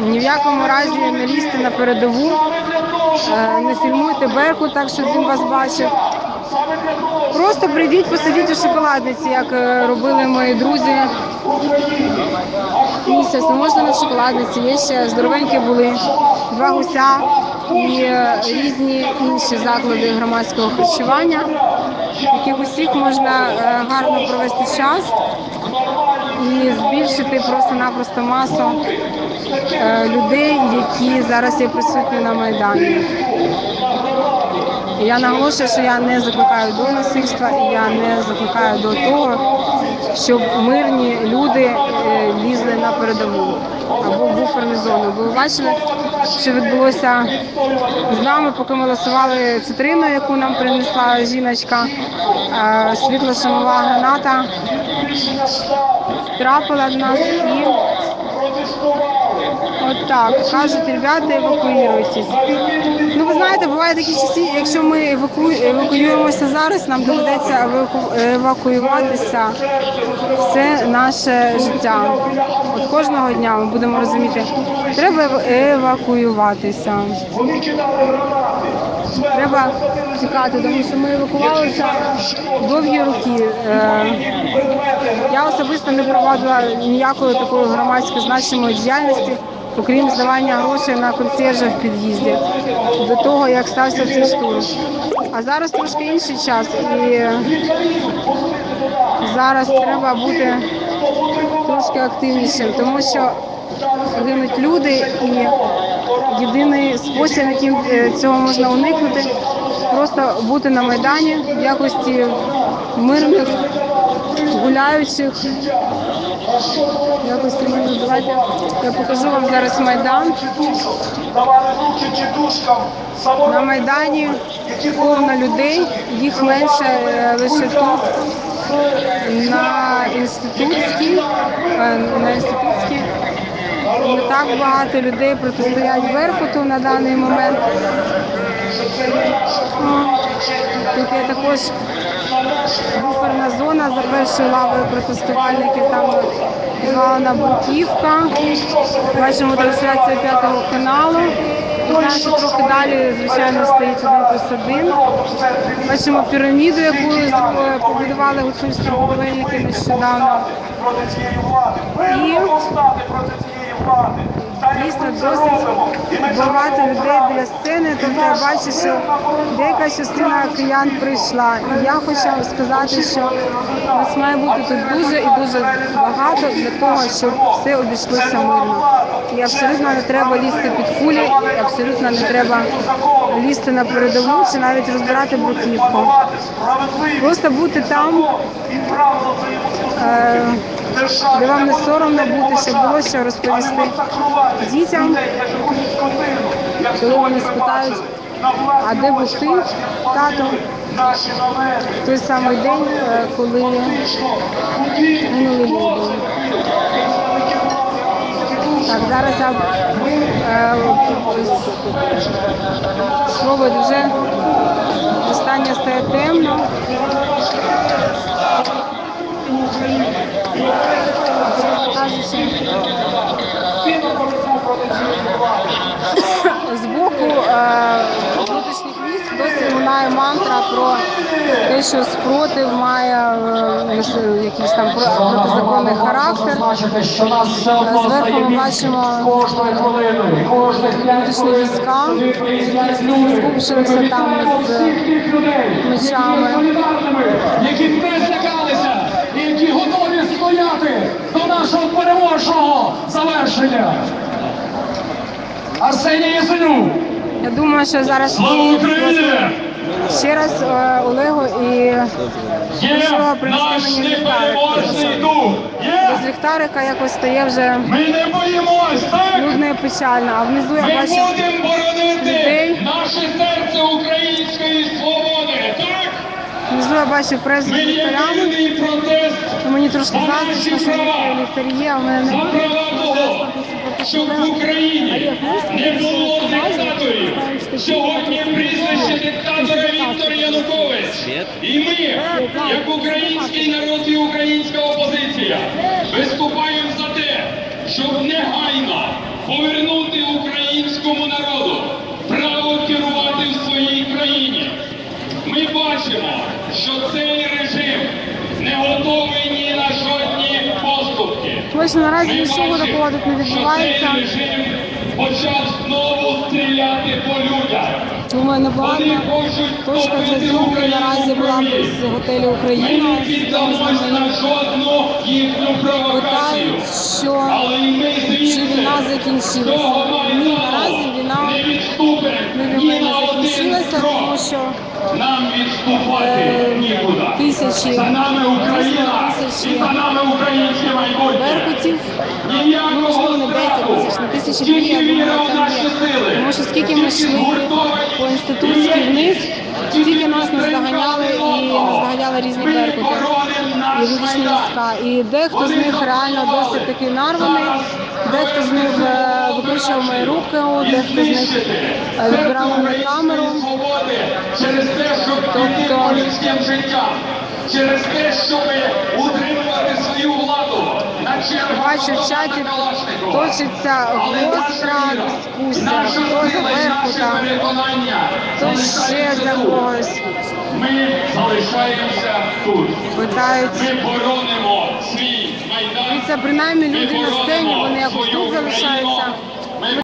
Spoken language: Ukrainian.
Ні в якому разі не лізьте на передову, е, не фільмуйте Беркут так, щоб він вас бачив. Просто прийдіть, посидіть у шоколадниці, як е, робили мої друзі. Місяць. Ну, можна в шоколадниці, є ще здоровенькі були, два гуся і е, різні інші заклади громадського харчування, в яких усіх можна гарно провести час і збільшити просто-напросто масу е, людей, які зараз є присутні на Майдані. Я наголошую, що я не закликаю до насильства і я не закликаю до того, щоб мирні люди е, лізли на передову або в буферну зону. Ви бачили, що відбулося з нами, поки ми голосували цитрину, яку нам принесла жіночка, е, світло-шумова граната трапила в нас і от так кажуть, ребята, евакуюйтесь. Ну, ви знаєте, бувають такі часи, якщо ми еваку... евакуюємося зараз, нам доведеться еваку... евакуюватися все наше життя. От кожного дня ми будемо розуміти, треба евакуюватися. Треба тікати, тому що ми евакувалися довгі роки. Я особисто не проводила ніякої такої громадсько значимої діяльності, окрім здавання грошей на консьержа в під'їзді до того, як стався цей штурм. А зараз трошки інший час, і зараз треба бути трошки активнішим, тому що гинуть люди, і єдиний спосіб, яким е, цього можна уникнути, просто бути на майдані в якості мирних гуляючих. Мирних. Давайте я покажу вам зараз майдан. На майдані повно людей, їх менше е, лише тут. На інститутській, е, на інститутській не так багато людей протистоять Беркуту на даний момент. Тут є також буферна зона за першою лавою протестувальників, там звана Бруківка. Бачимо трансляцію п'ятого каналу. І знаєте, трохи далі, звичайно, стоїть один плюс один. Бачимо піраміду, яку е, побудували гуцульські будівельники нещодавно. І- Дійсно, досить багато людей біля сцени. Тобто я бачу, що деяка частина киян прийшла. І я хочу сказати, що нас має бути тут дуже і дуже багато для того, щоб все обійшлося мирно. І абсолютно не треба лізти під кулі, і абсолютно не треба лізти на передову чи навіть розбирати бруківку. Просто бути там, е, де вам не соромно бути, щоб було розповісти дітям, коли вони спитають, а де був ти, тато, той самий день, е, коли гинули люди. Так, зараз я е, спробую вже останнє стає темно. Досі мантра про те, що спротив має е, якийсь там протизаконний характер. Зверху ми бачимо п'ять війська, приїздять скупчилися там з мечами. які які не злякалися і які готові стояти до нашого переможного завершення. Арсеній Ясенюк, Я думаю, що зараз слава Україні! Ще раз е, Олегу і Що принести мені! Є! без ліхтарика якось стає вже нудно і печально. А внизу я бачу людей. наше серце української свободи, внизу я бачу прес з ліхтарями. Мені трошки заздрічно, що ліхтарі ліхтарі є, а мене за права того, щоб в Україні не було диктаторів. Сьогодні прізвище диктатора Віктор Янукович. І ми, як український народ і українська опозиція, виступаємо за те, щоб негайно повернути українському народу право керувати в своїй країні. Ми бачимо, що цей режим не готовий Точно наразі нічого такого тут не відбувається. почав знову стріляти по людях. Думаю, непогана точка втопити зв'язку наразі була з готелю Україна. на жодну їхню провокацію. Що чи війна закінчилася. Ні, наразі війна не відступимо не крок. тому що Нам відступати Е, нікуди. тисячі, За нами Україна тисячі і за нами українське майбутнє. беркутів, можливо не 10 страху. тисяч, на тисячі сили. Тому що скільки ми йшли по інститутській вниз, стільки нас наздоганяли і наздоганяли різні беркути і вуличні війська. І дехто з них реально досить таки нарваний, дехто з них е, викручував мої руки, дехто з них е, відбирав мене камеру. Тобто- через те, щоб утримувати свою владу Бачу, в чаті точиться гостра дискусія. Хто за Беркута, хто ще за когось. Ми залишаємося тут. Питають. Ми боронимо свій. І це принаймні люди на сцені, вони якось тут залишаються.